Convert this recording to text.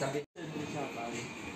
Sampai 哪里